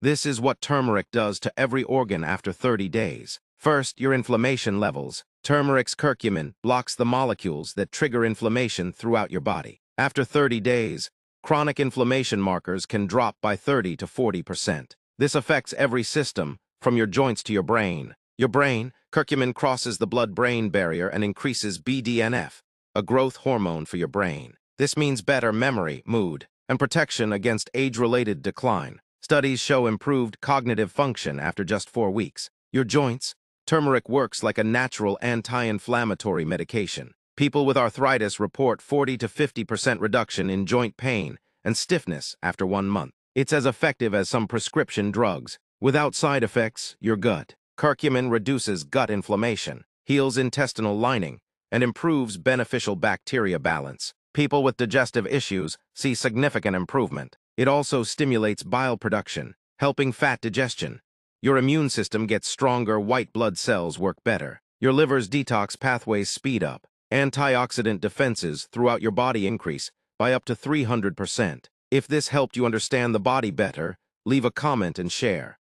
This is what turmeric does to every organ after 30 days. First, your inflammation levels. Turmeric's curcumin blocks the molecules that trigger inflammation throughout your body. After 30 days, chronic inflammation markers can drop by 30 to 40%. This affects every system, from your joints to your brain. Your brain, curcumin crosses the blood-brain barrier and increases BDNF, a growth hormone for your brain. This means better memory, mood, and protection against age-related decline. Studies show improved cognitive function after just four weeks. Your joints, turmeric works like a natural anti-inflammatory medication. People with arthritis report 40 to 50% reduction in joint pain and stiffness after one month. It's as effective as some prescription drugs. Without side effects, your gut. Curcumin reduces gut inflammation, heals intestinal lining, and improves beneficial bacteria balance. People with digestive issues see significant improvement. It also stimulates bile production, helping fat digestion. Your immune system gets stronger, white blood cells work better. Your liver's detox pathways speed up. Antioxidant defenses throughout your body increase by up to 300%. If this helped you understand the body better, leave a comment and share.